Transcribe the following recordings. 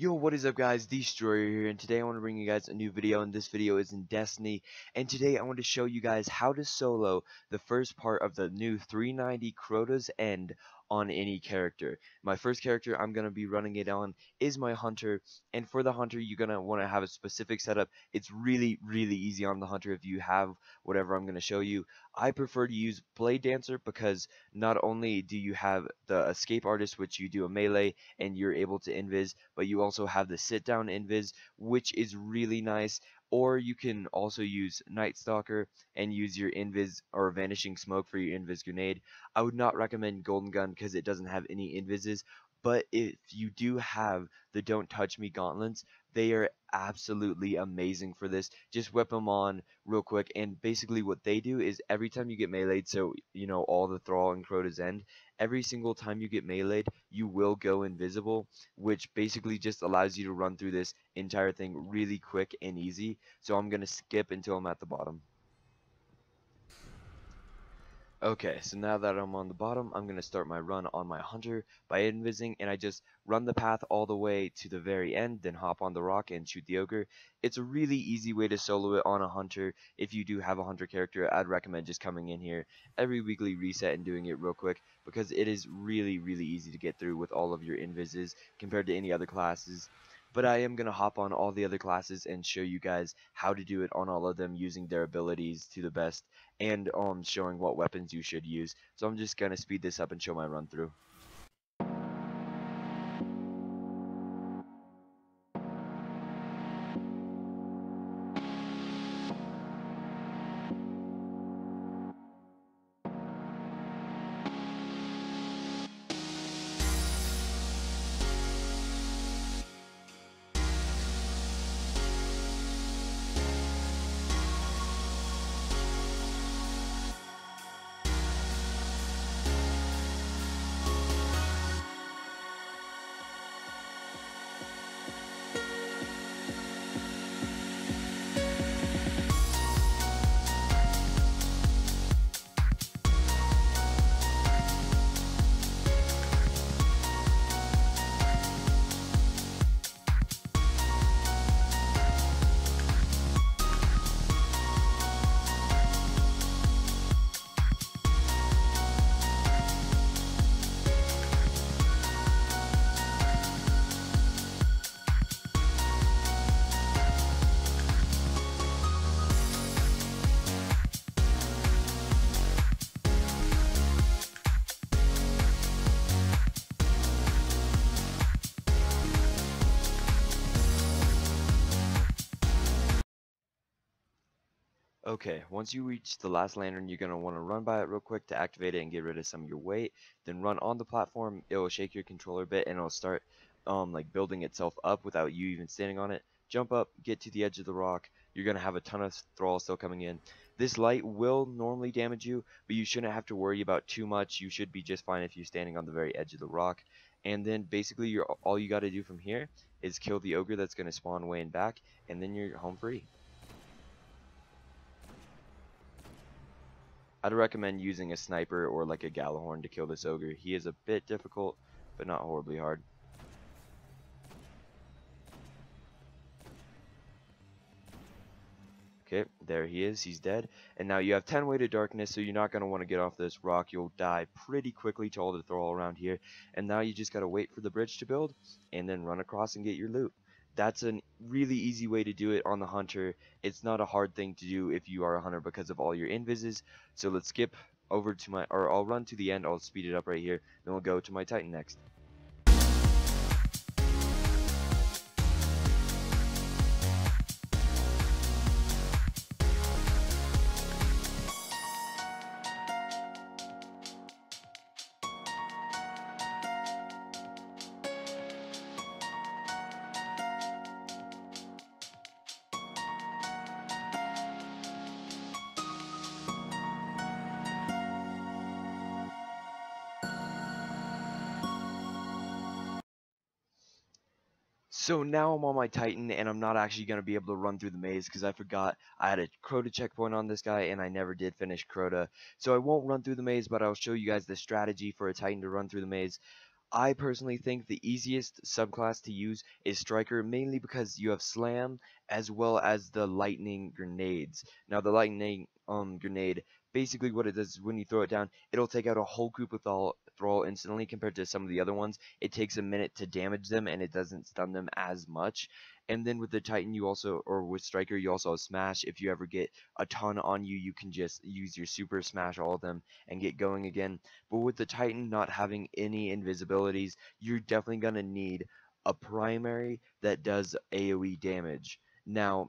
Yo, what is up guys, Destroyer here, and today I want to bring you guys a new video, and this video is in Destiny, and today I want to show you guys how to solo the first part of the new 390 Crota's End on any character. My first character I'm going to be running it on is my Hunter, and for the Hunter you're going to want to have a specific setup. It's really, really easy on the Hunter if you have whatever I'm going to show you. I prefer to use Blade Dancer because not only do you have the Escape Artist, which you do a melee, and you're able to invis, but you also have the sit down invis, which is really nice or you can also use Night Stalker and use your Invis or Vanishing Smoke for your Invis grenade. I would not recommend Golden Gun because it doesn't have any Invises, but if you do have the Don't Touch Me gauntlets, they are absolutely amazing for this. Just whip them on real quick, and basically what they do is every time you get meleeed, so you know all the Thrall and Crota's End, every single time you get meleeed, you will go invisible, which basically just allows you to run through this entire thing really quick and easy. So I'm gonna skip until I'm at the bottom. Okay, so now that I'm on the bottom, I'm going to start my run on my hunter by invising, and I just run the path all the way to the very end, then hop on the rock and shoot the ogre. It's a really easy way to solo it on a hunter. If you do have a hunter character, I'd recommend just coming in here every weekly reset and doing it real quick, because it is really, really easy to get through with all of your invises compared to any other classes but I am going to hop on all the other classes and show you guys how to do it on all of them using their abilities to the best and um, showing what weapons you should use. So I'm just going to speed this up and show my run through. Okay, once you reach the last lantern, you're going to want to run by it real quick to activate it and get rid of some of your weight. Then run on the platform, it will shake your controller a bit and it'll start um, like building itself up without you even standing on it. Jump up, get to the edge of the rock, you're going to have a ton of thralls still coming in. This light will normally damage you, but you shouldn't have to worry about too much. You should be just fine if you're standing on the very edge of the rock. And then basically you're, all you got to do from here is kill the ogre that's going to spawn way in back, and then you're home free. I'd recommend using a sniper or like a Gjallarhorn to kill this ogre. He is a bit difficult, but not horribly hard. Okay, there he is. He's dead. And now you have 10 weighted darkness, so you're not going to want to get off this rock. You'll die pretty quickly to all the thrall around here. And now you just got to wait for the bridge to build, and then run across and get your loot that's a really easy way to do it on the hunter. It's not a hard thing to do if you are a hunter because of all your invises so let's skip over to my or I'll run to the end. I'll speed it up right here. Then we'll go to my titan next So now I'm on my Titan and I'm not actually going to be able to run through the maze because I forgot I had a Crota checkpoint on this guy and I never did finish Crota. So I won't run through the maze but I'll show you guys the strategy for a Titan to run through the maze. I personally think the easiest subclass to use is Striker, mainly because you have Slam as well as the Lightning Grenades. Now the Lightning um grenade, basically what it does is when you throw it down, it'll take out a whole group of thrall, thrall instantly compared to some of the other ones. It takes a minute to damage them and it doesn't stun them as much. And then with the Titan, you also, or with Striker, you also Smash. If you ever get a ton on you, you can just use your Super Smash all of them and get going again. But with the Titan not having any invisibilities, you're definitely going to need a primary that does AoE damage. Now,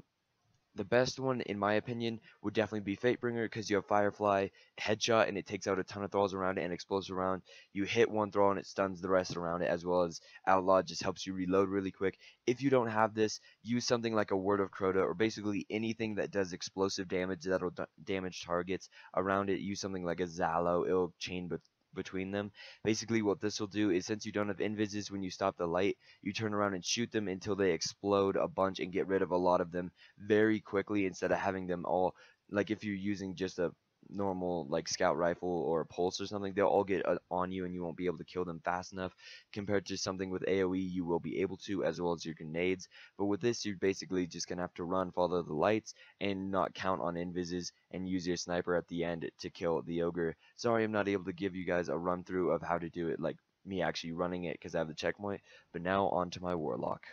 the best one, in my opinion, would definitely be Fatebringer because you have Firefly, Headshot, and it takes out a ton of thralls around it and explodes around. You hit one thrall and it stuns the rest around it, as well as Outlaw just helps you reload really quick. If you don't have this, use something like a Word of Crota or basically anything that does explosive damage that'll damage targets around it. Use something like a Zhalo, it'll chain with between them. Basically what this will do is since you don't have invises when you stop the light, you turn around and shoot them until they explode a bunch and get rid of a lot of them very quickly instead of having them all like if you're using just a normal like scout rifle or a pulse or something they'll all get uh, on you and you won't be able to kill them fast enough compared to something with AoE you will be able to as well as your grenades. But with this you're basically just gonna have to run follow the lights and not count on invises and use your sniper at the end to kill the ogre. Sorry I'm not able to give you guys a run through of how to do it like me actually running it because I have the checkpoint but now on to my warlock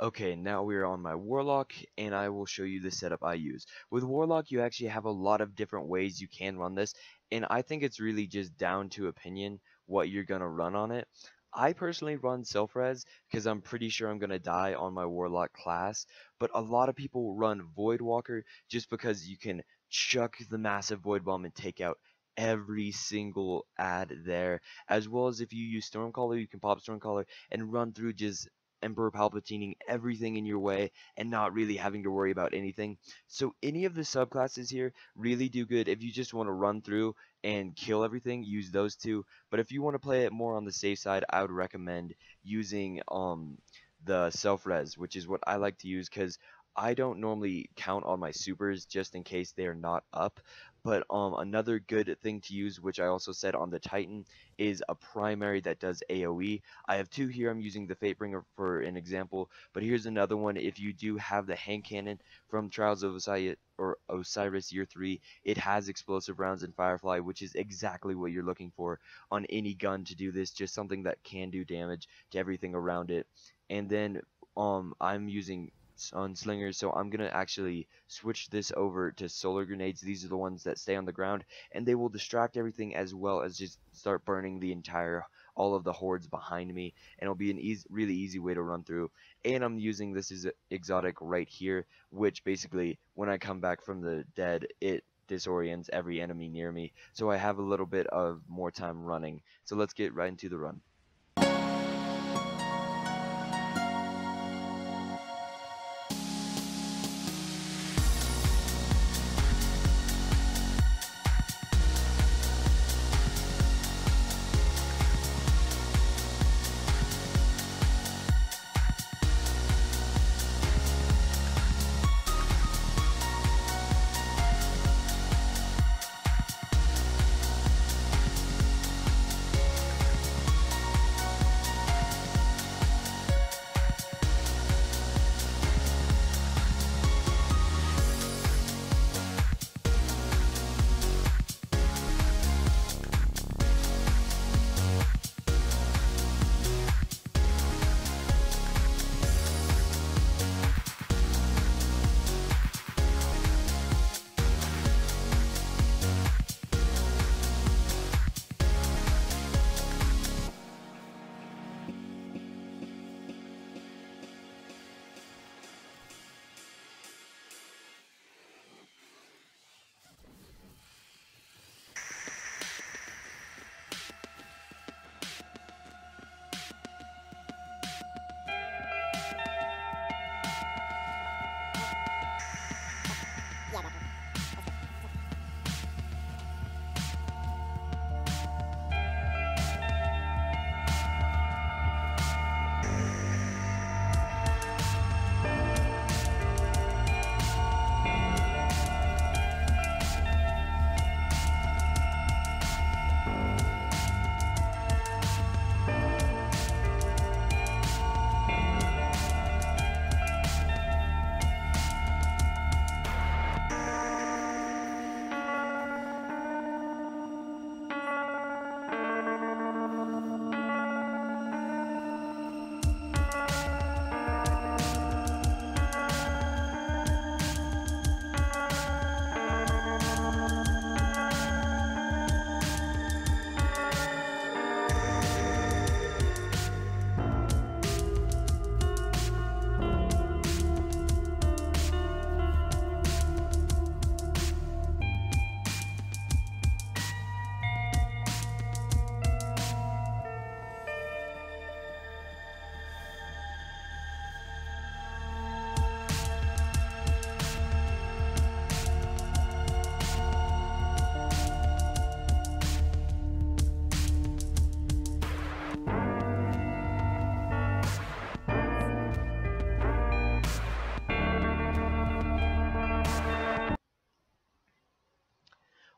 Okay, now we are on my Warlock, and I will show you the setup I use. With Warlock, you actually have a lot of different ways you can run this, and I think it's really just down to opinion what you're going to run on it. I personally run self-res because I'm pretty sure I'm going to die on my Warlock class, but a lot of people run Voidwalker just because you can chuck the massive Void Bomb and take out every single ad there, as well as if you use Stormcaller, you can pop Stormcaller and run through just Emperor Palpatining everything in your way and not really having to worry about anything. So any of the subclasses here really do good if you just want to run through and kill everything, use those two. But if you want to play it more on the safe side, I would recommend using um the self-res, which is what I like to use because I don't normally count on my supers just in case they're not up. But um, another good thing to use, which I also said on the Titan, is a primary that does AoE. I have two here. I'm using the Fatebringer for an example, but here's another one. If you do have the hand cannon from Trials of Osiris or Osiris Year 3, it has explosive rounds and Firefly, which is exactly what you're looking for on any gun to do this. Just something that can do damage to everything around it. And then um, I'm using Sunsingers so I'm gonna actually switch this over to solar grenades. These are the ones that stay on the ground and they will distract everything as well as just start burning the entire all of the hordes behind me and it'll be an easy really easy way to run through. And I'm using this is exotic right here which basically when I come back from the dead it disorients every enemy near me so I have a little bit of more time running. So let's get right into the run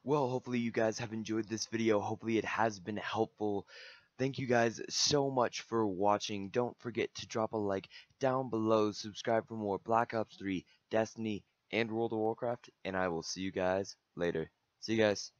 well, hopefully you guys have enjoyed this video. Hopefully it has been helpful. Thank you guys so much for watching. Don't forget to drop a like down below. Subscribe for more Black Ops 3, Destiny, and World of Warcraft. And I will see you guys later. See you guys.